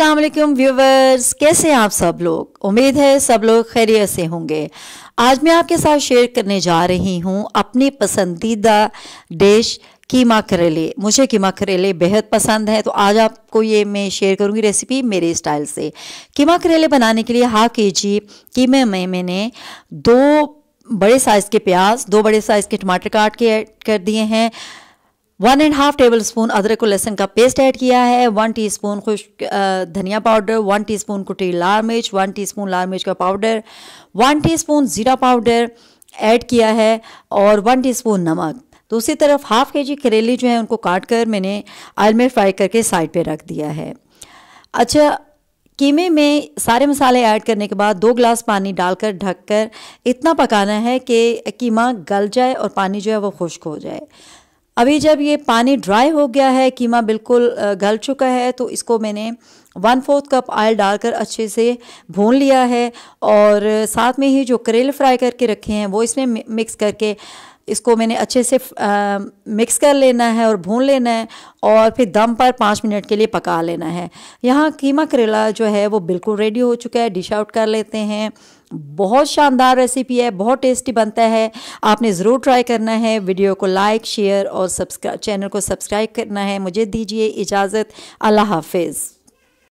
अस्सलाम वालेकुम व्यूवर्स कैसे हैं आप सब लोग? उम्मीद है सब लोग खैरियत से होंगे। आज मैं आपके साथ शेयर करने जा रही हूँ अपनी पसंदीदा डिश कीमा करेले। मुझे कीमा करेले बेहद पसंद है तो आज आपको ये मैं शेयर करूँगी रेसिपी मेरे स्टाइल से। कीमा करेले बनाने के लिए हाफ़ के जी कीमे में, मैंने दो बड़े साइज़ के प्याज, दो बड़े साइज़ के टमाटर काट के ऐड कर दिए हैं। One and half tablespoon अदरक और लहसुन का पेस्ट ऐड किया है। वन टीस्पून खुश्क धनिया पाउडर वन टीस्पून कुटी लाल मिर्च वन टीस्पून लाल मिर्च का पाउडर वन टीस्पून ज़ीरा पाउडर ऐड किया है और वन टीस्पून नमक। दूसरी तरफ़ हाफ़ के जी करेली जो है उनको काट कर मैंने ऑयल में फ्राई करके साइड पे रख दिया है। अच्छा कीमे में सारे मसाले ऐड करने के बाद दो ग्लास पानी डालकर, ढककर इतना पकाना है कि कीमा गल जाए और पानी जो है वो खुश्क हो जाए। अभी जब ये पानी ड्राई हो गया है, कीमा बिल्कुल गल चुका है तो इसको मैंने वन फोर्थ कप ऑयल डालकर अच्छे से भून लिया है और साथ में ही जो करेले फ्राई करके रखे हैं, वो इसमें मिक्स करके इसको मैंने अच्छे से आ, मिक्स कर लेना है और भून लेना है और फिर दम पर पाँच मिनट के लिए पका लेना है। यहाँ कीमा करेला जो है वो बिल्कुल रेडी हो चुका है डिश आउट कर लेते हैं। बहुत शानदार रेसिपी है बहुत टेस्टी बनता है। आपने ज़रूर ट्राई करना है। वीडियो को लाइक शेयर और सब्सक्राइब चैनल को सब्सक्राइब करना है। मुझे दीजिए इजाज़त। अल्लाह हाफिज़।